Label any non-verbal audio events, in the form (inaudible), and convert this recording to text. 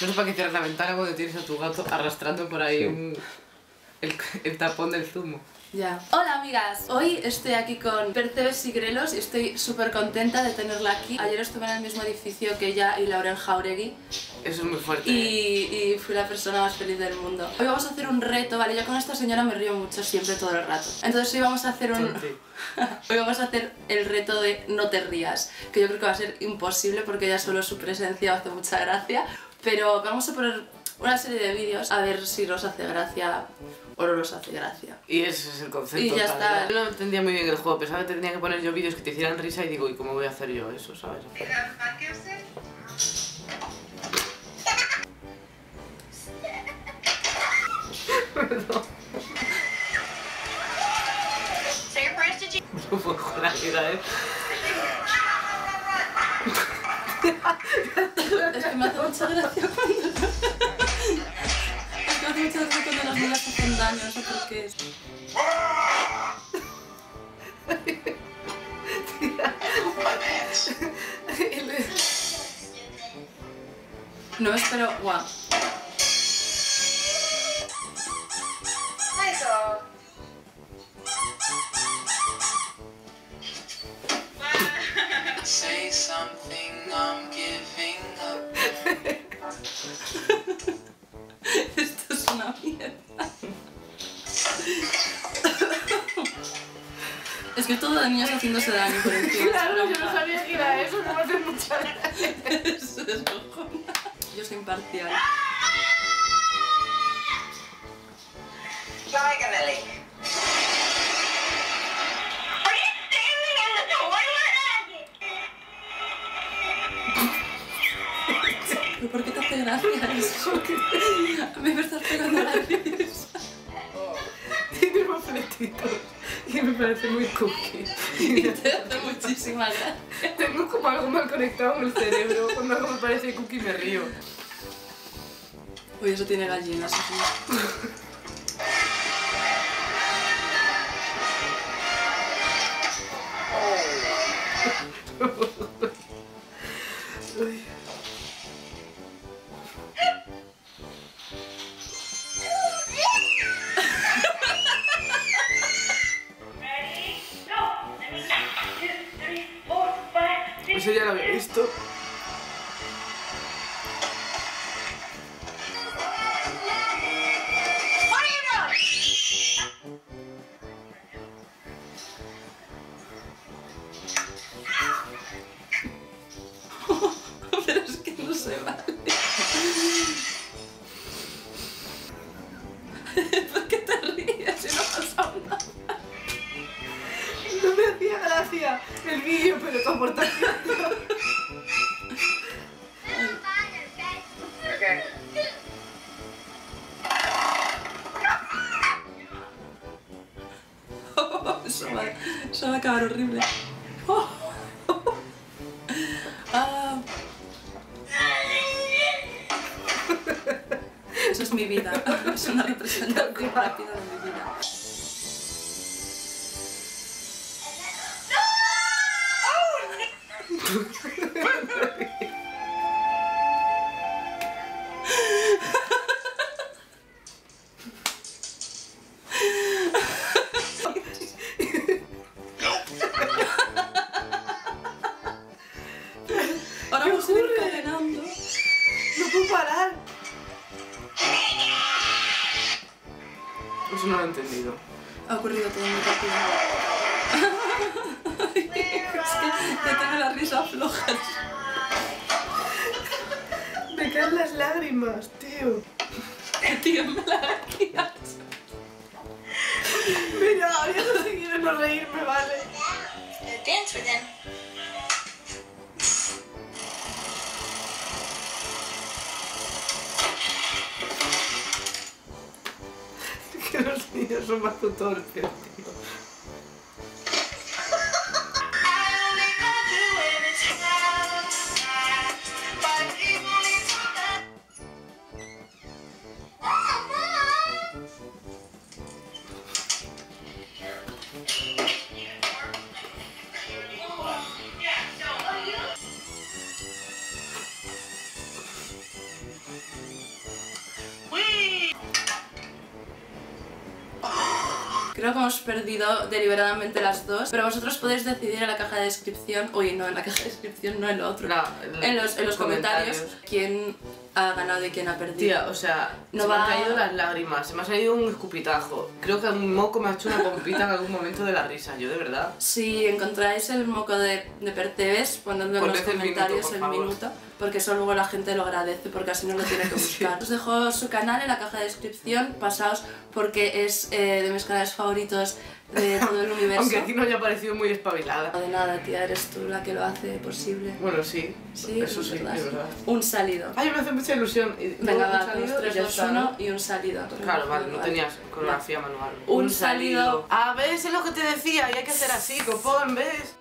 No sé para qué cierras la ventana cuando tienes a tu gato arrastrando por ahí un- el, el tapón del zumo. Ya. Hola amigas, hoy estoy aquí con Percebes y Grelos y estoy súper contenta de tenerla aquí. Ayer estuve en el mismo edificio que ella y Lauren Jauregui Eso es muy fuerte. y, y fui la persona más feliz del mundo. Hoy vamos a hacer un reto, ¿vale? Yo con esta señora me río mucho siempre, todo el rato. Entonces hoy vamos a hacer un... (laughs) Hoy vamos a hacer el reto de no te rías, que yo creo que va a ser imposible porque ya solo su presencia hace mucha gracia. Pero vamos a poner una serie de vídeos a ver si nos hace gracia o no nos hace gracia. Y ese es el concepto. Y ya está. Yo no entendía muy bien el juego, pensaba que tenía que poner yo vídeos que te hicieran risa y digo, ¿y cómo voy a hacer yo eso, sabes? (laughs) Jesus. (laughs) No puedo con la vida, ¿eh? (laughs) Es que me hace mucha gracia cuando... (laughs) Es que me hace mucha gracia cuando las niñas hacen daño, no sé por qué. (laughs) No espero... Guau. Es que todo de niños haciéndose daño. (laughs) Claro, yo no sabía que era eso, no me hace mucha gracia. (laughs) Yo soy imparcial. (laughs) Por qué te hace gracia eso? A mí me parece muy cookie. Y te hace (laughs) muchísima gracia. Tengo como algo mal conectado en el cerebro. Cuando algo me parece cookie me río. Uy, eso tiene gallinas aquí. (laughs) Eso ya lo había visto. (laughs) Pero es que no se vale. (laughs) ¿Por qué te ríes si no ha pasado nada? No me hacía gracia el vídeo, pero tu aportación. Eso va, va a acabar horrible. (laughs) Ah. Eso es mi vida. (laughs) Es una representación rápida de mi vida. Ahora (laughs) Eso no lo he entendido. Ha ocurrido todo muy rápido. (laughs) es que ya tengo las risas flojas. Me caen las lágrimas, tío. Tío, me la guías. Mira, voy a no reírme, vale. Dance with. (laughs) Niños son más tío. Creo que hemos perdido deliberadamente las dos, pero vosotros podéis decidir en la caja de descripción, oye, no, en la caja de descripción, no en lo otro. No, en en los, en los comentarios, comentarios. quién ha ganado y quién ha perdido. Tía, o sea, No se me va- han caído las lágrimas, se me ha salido un escupitajo. Creo que un moco me ha hecho una pompita en algún momento de la risa, yo de verdad. Si encontráis el moco de, de Percebes, ponedlo en los Poned el minuto, comentarios el minuto, porque eso luego la gente lo agradece, porque así no lo tiene que (laughs) buscar. Os dejo su canal en la caja de descripción, pasaos porque es eh, de mis canales favoritos de todo el universo. Aunque aquí no haya parecido muy espabilada. No de nada, tía, eres tú la que lo hace posible. Bueno, sí, Sí, eso es sí, verdad. es verdad. Un salido. Ay, me hace mucha ilusión. Venga, va, salido los 3, y ya 2, está, 1 ¿no? y un salido. Claro, vale, no tenías coreografía manual. Un salido. A ver, es lo que te decía, y hay que hacer así, copón, ¿ves?